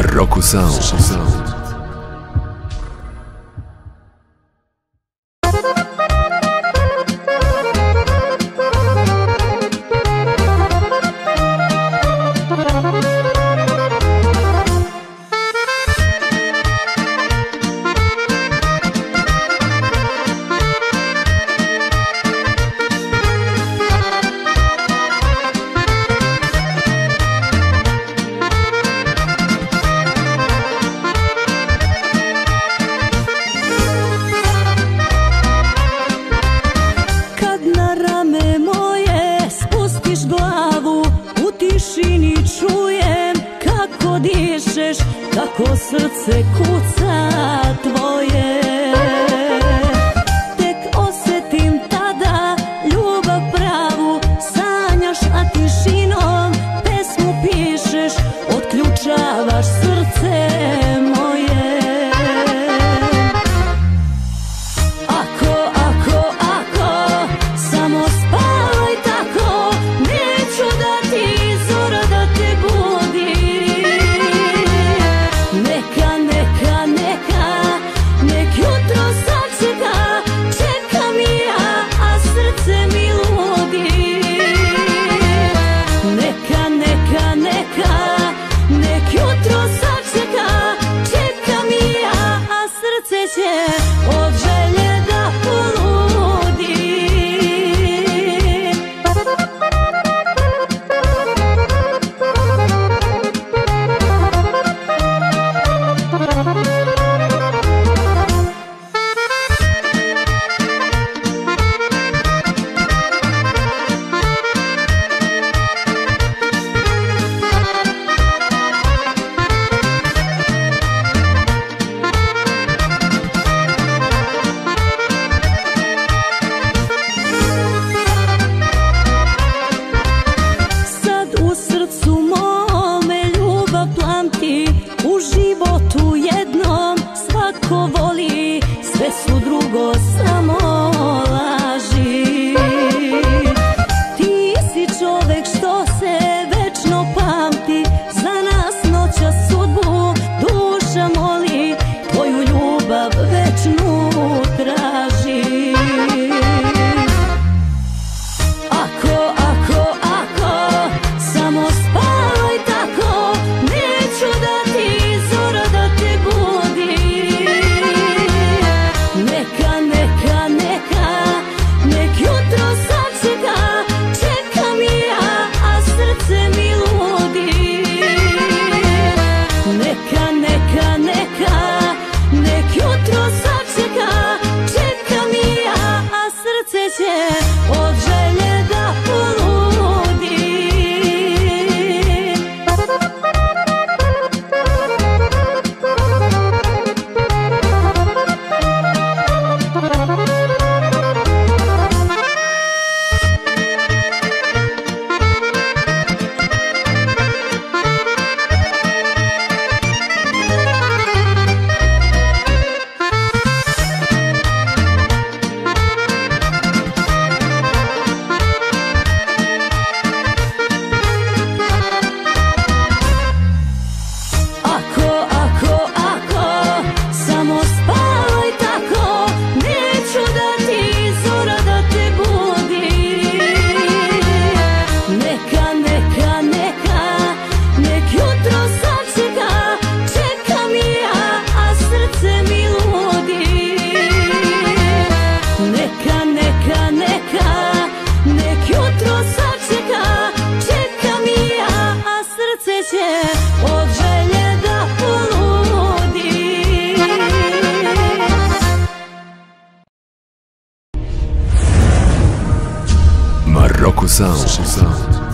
Marrocosão. Marrocosão. kako srce kuca tvoje. Tek osjetim tada ljubav pravu Sanjaš, a tišinom pesmu pišeš Otključavaš srce. 再见，我 životu jednom svako voli, sve su drugo samo laži. Ti si čovek što se večno pamti, za nas noća sudbu duša moli, tvoju ljubav večnu traži. Sound. Sound.